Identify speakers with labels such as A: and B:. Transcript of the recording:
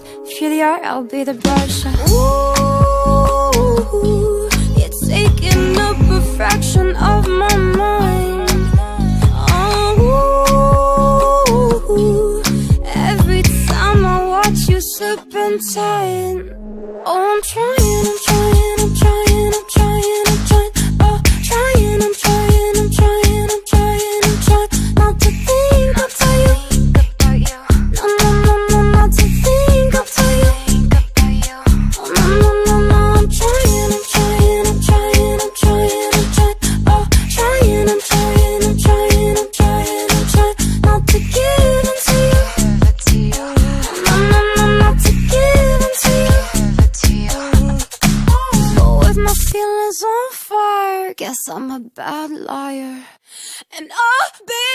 A: next Feel the art, I'll be the brush Ooh, you're taking up a fraction of my mind. Oh, every time I watch you serpentine on fire. Guess I'm a bad liar. And I'll be